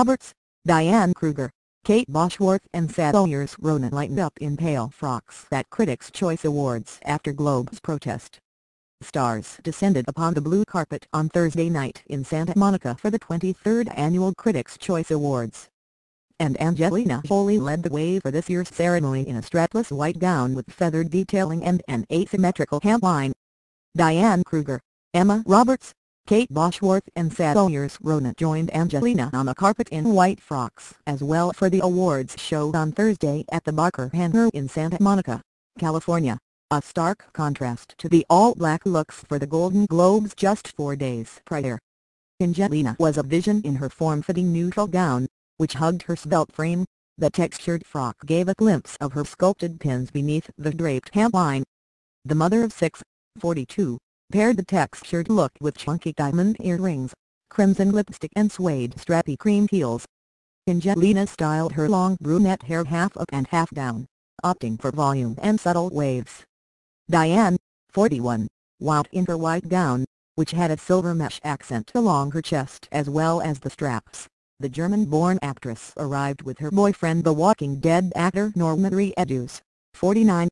Roberts, Diane Kruger, Kate Bosworth and Saoirse Ronan lightened up in pale frocks at Critics' Choice Awards after Globe's protest. Stars descended upon the blue carpet on Thursday night in Santa Monica for the 23rd Annual Critics' Choice Awards. And Angelina Jolie led the way for this year's ceremony in a strapless white gown with feathered detailing and an asymmetrical hemline. Diane Kruger, Emma Roberts, Kate Bosworth and Saoirse Ronan joined Angelina on the carpet in white frocks as well for the awards show on Thursday at the Barker Hangar in Santa Monica, California, a stark contrast to the all-black looks for the Golden Globes just four days prior. Angelina was a vision in her form-fitting neutral gown, which hugged her svelte frame, the textured frock gave a glimpse of her sculpted pins beneath the draped hemline. The mother of six, 42, paired the textured look with chunky diamond earrings, crimson lipstick and suede strappy cream heels. Angelina styled her long brunette hair half up and half down, opting for volume and subtle waves. Diane, 41, wowed in her white gown, which had a silver mesh accent along her chest as well as the straps. The German-born actress arrived with her boyfriend the Walking Dead actor Norman Reedus, 49.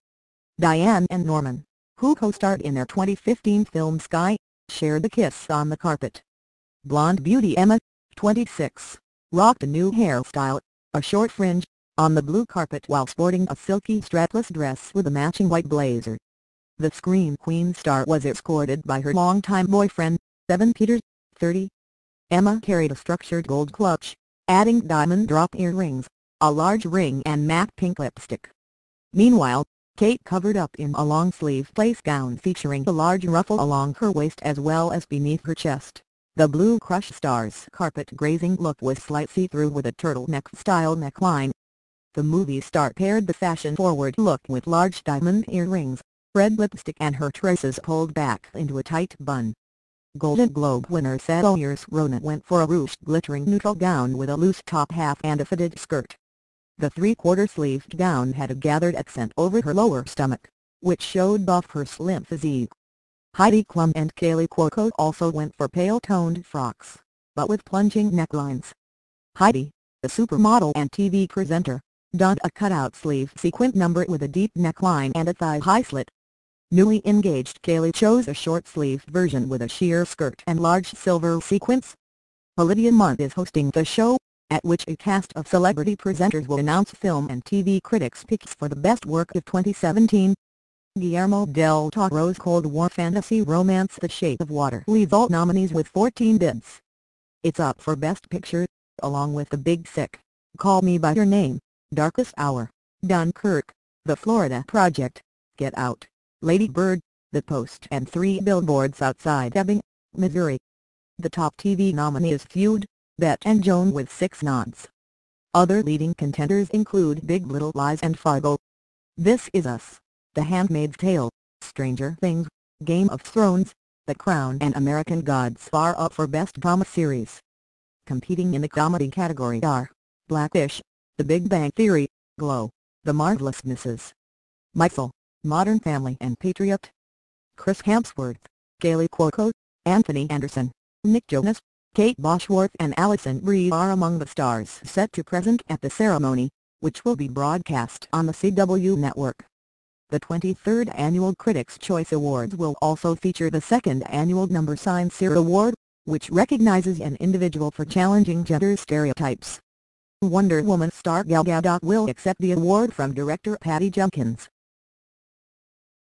Diane and Norman, who co-starred in their 2015 film Sky, shared a kiss on the carpet. Blonde beauty Emma, 26, rocked a new hairstyle, a short fringe, on the blue carpet while sporting a silky strapless dress with a matching white blazer. The Scream Queen star was escorted by her longtime boyfriend, Evan Peters, 30. Emma carried a structured gold clutch, adding diamond drop earrings, a large ring and matte pink lipstick. Meanwhile, Kate covered up in a long-sleeve lace gown featuring a large ruffle along her waist as well as beneath her chest. The Blue Crush star's carpet-grazing look was slight see-through with a turtleneck-style neckline. The movie star paired the fashion-forward look with large diamond earrings, red lipstick and her tresses pulled back into a tight bun. Golden Globe winner Saoirse Ronan went for a ruched glittering neutral gown with a loose top half and a fitted skirt. The three-quarter-sleeved gown had a gathered accent over her lower stomach, which showed off her slim physique. Heidi Klum and Kaley Cuoco also went for pale-toned frocks, but with plunging necklines. Heidi, the supermodel and TV presenter, donned a cutout sleeve sequin number with a deep neckline and a thigh-high slit. Newly engaged Kaley chose a short-sleeved version with a sheer skirt and large silver sequins. Olivia Munn is hosting the show, at which a cast of celebrity presenters will announce film and TV critics' picks for the best work of 2017. Guillermo del Toro's Cold War fantasy romance The Shape of Water leads all nominees with 14 bids. It's up for Best Picture, along with The Big Sick, Call Me By Your Name, Darkest Hour, Dunkirk, The Florida Project, Get Out, Lady Bird, The Post and Three Billboards Outside Ebbing, Missouri. The top TV nominee is Feud, Bette and Joan with six nods. Other leading contenders include Big Little Lies and Fargo. This Is Us, The Handmaid's Tale, Stranger Things, Game of Thrones, The Crown and American Gods are up for Best Drama Series. Competing in the comedy category are, Blackish, The Big Bang Theory, Glow, The Marvelous Mrs. Maisel, Modern Family and Patriot. Chris Hemsworth, Kaley Cuoco, Anthony Anderson, Nick Jonas, Kate Bosworth and Alison Brie are among the stars set to present at the ceremony, which will be broadcast on the CW network. The 23rd Annual Critics' Choice Awards will also feature the second annual Number Sign SeeHer Award, which recognizes an individual for challenging gender stereotypes. Wonder Woman star Gal Gadot will accept the award from director Patty Jenkins.